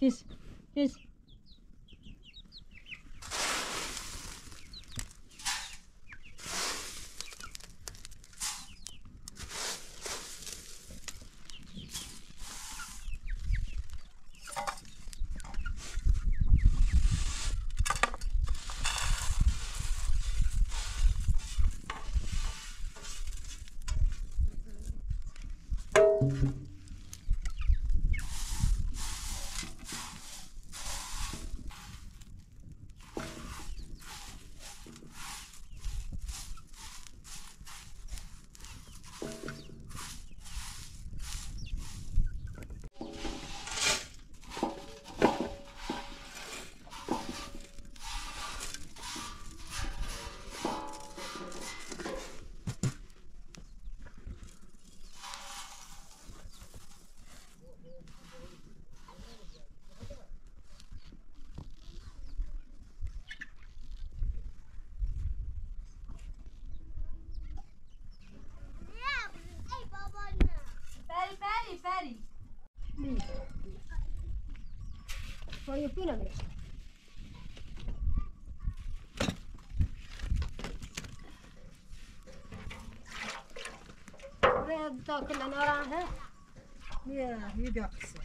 Kes. Kes. Soy espina, mira. Buraya takılan ara he. Ya, iyi dökülsün.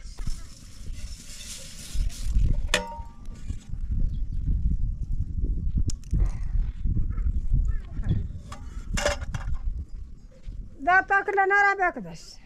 Daha takılan ara be arkadaş.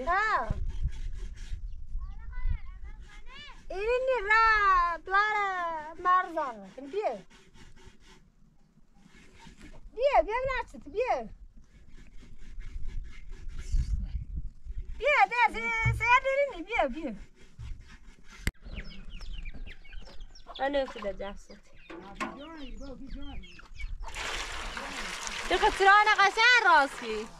این اینی را طلا مردونه بیا بیا بیا راحت بیا بیا ده سی سی بیا بیا آنو شده جاست تو کثرانه جا روسی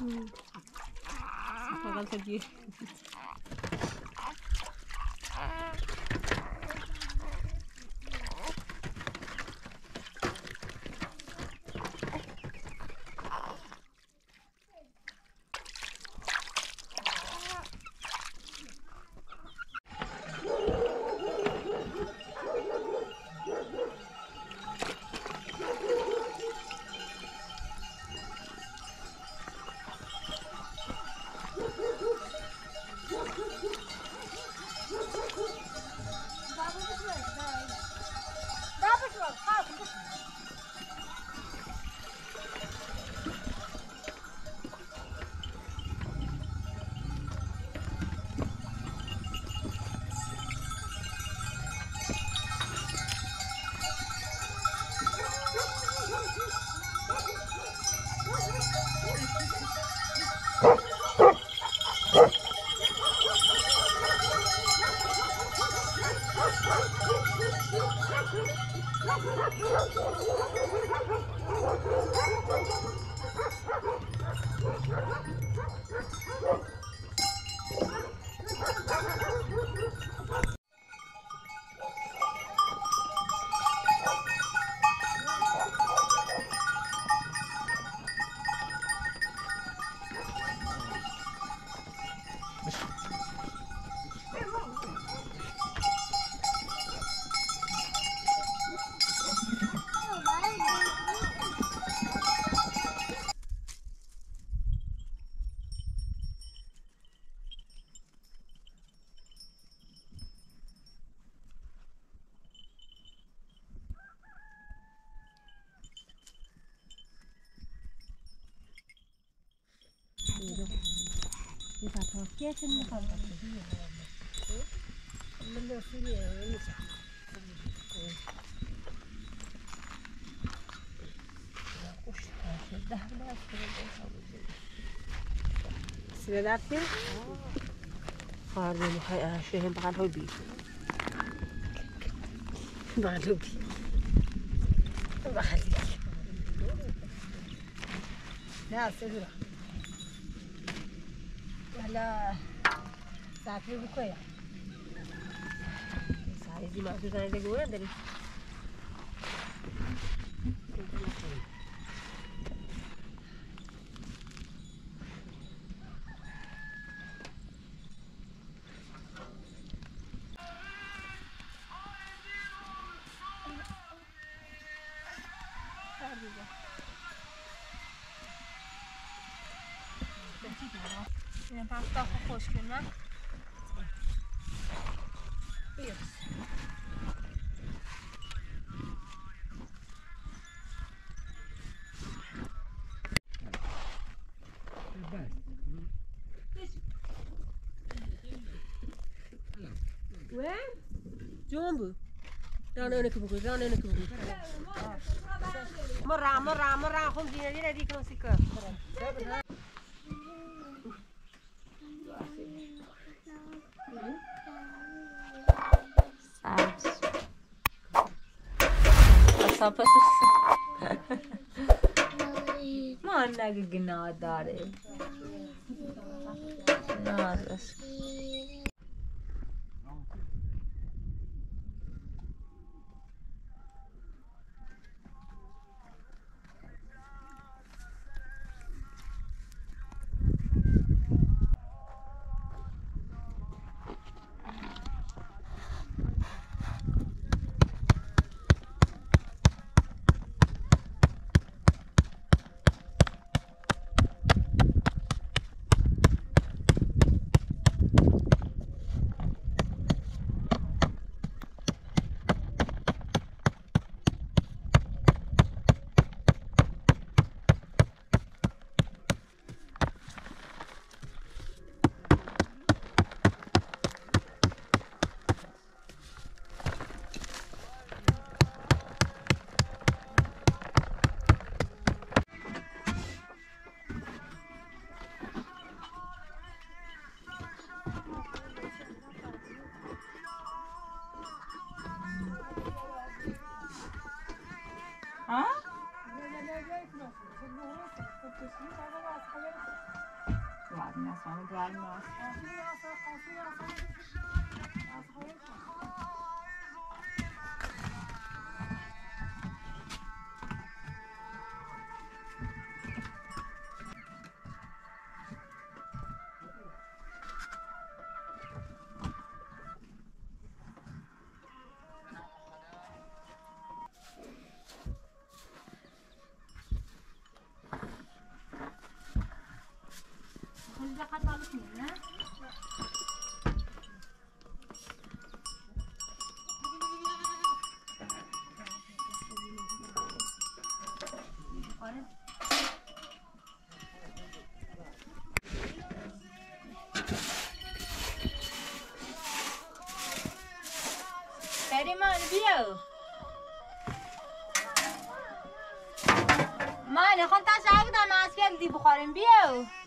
嗯，放点菜籽。لا لا هاي شيء بعد هوبي بعد هوبي بخليك لا سلالة ला साथ में रुको यार सारी दिमाग से जाने लगे हुए अंदर Thank you. ধাক্কা কষবেন না Where? Jumbo. Down in the cubicle, down in the cubicle. Mora, mora, mora, home dinner, het dinner, dinner, dinner. Papasus. Mana gagana dari. Naras. Das war I'm glad my. makan Pede Mana? viu? Mano, quando tá jogando a